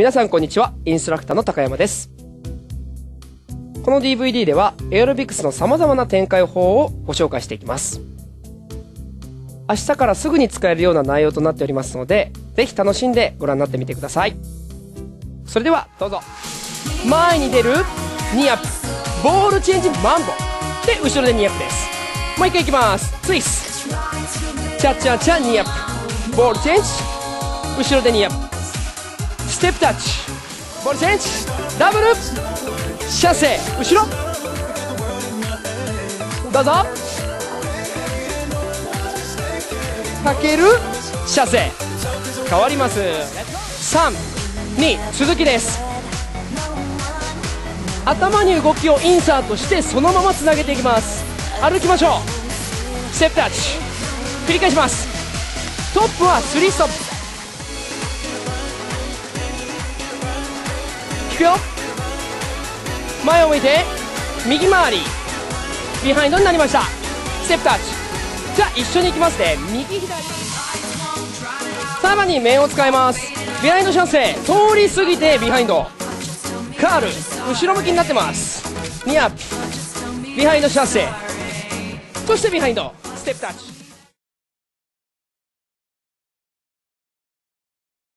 皆さんこんにちは。インストラクターの高山です。この DVD ではエアロビクスの様々な展開法をご紹介していきます。明日からすぐに使えるような内容となっておりますのでぜひ楽しんでご覧になってみてください。それではどうぞ。前に出るニアップボールチェンジマンボ。で後ろでニアップです。もう一回いきます。ツイス。チャチャチャニアップボールチェンジ。後ろでニーアップステップタッチ。ボールチェンジダブル。シャッセ。後ろ。どうぞ。かける。シャッセ。変わります。32続きです。頭に動きをインサートしてそのままつなげていきます。歩きましょう。ステップタッチ。繰り返します。トップは3ストップ。くよ。前を向いて右回り。ビハインドになりました。ステップタッチ。じゃあ一緒に行きますね。右左。さらに面を使います。ビハインドシャンセ。通り過ぎてビハインド。カール。後ろ向きになってます。ニアップ。ビハインドシャンセ。そしてビハインド。ステップタッチ。